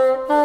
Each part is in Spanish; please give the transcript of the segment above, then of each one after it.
Oh.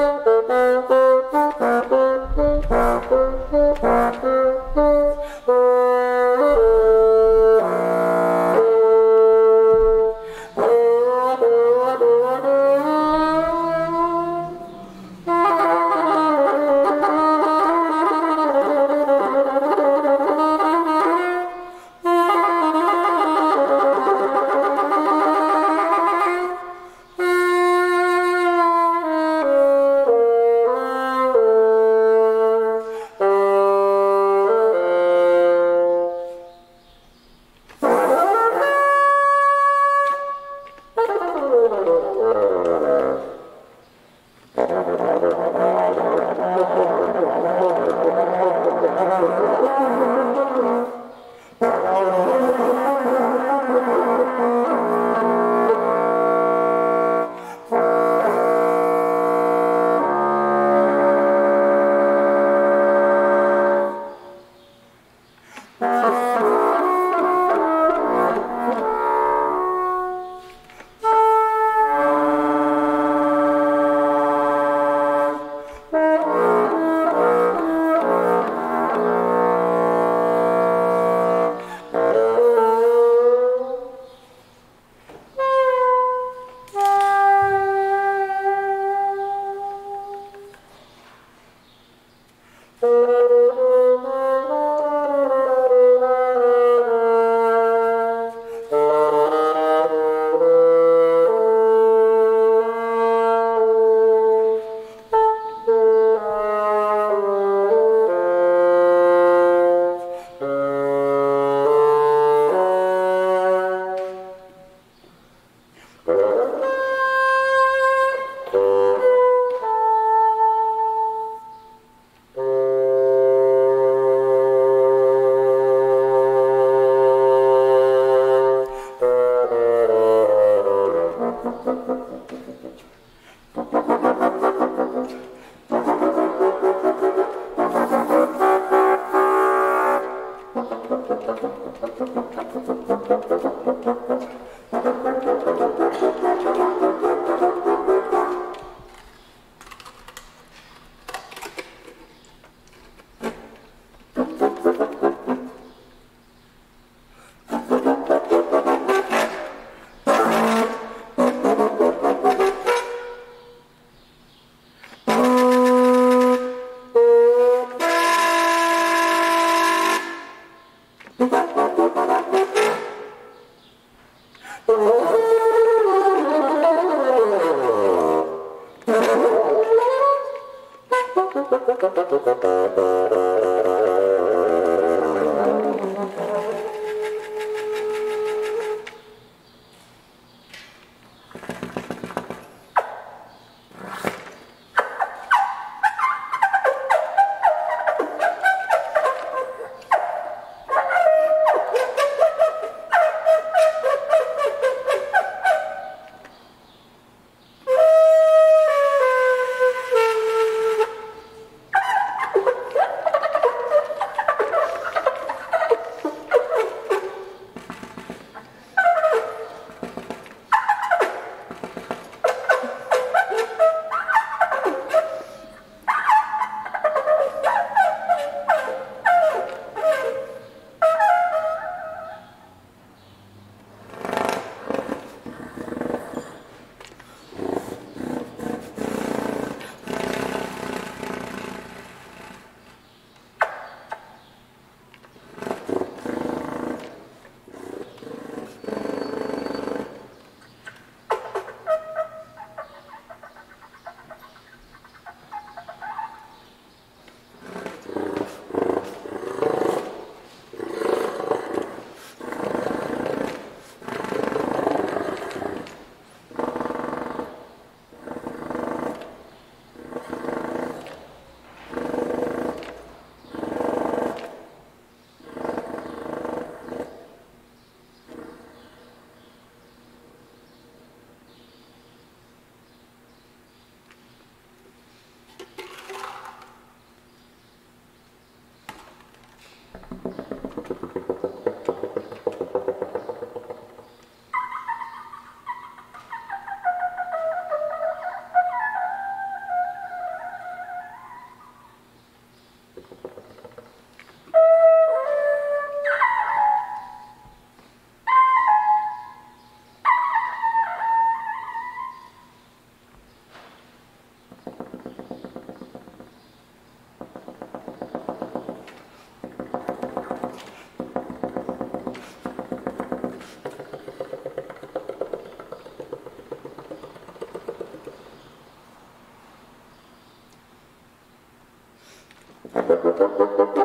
Música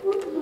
Thank.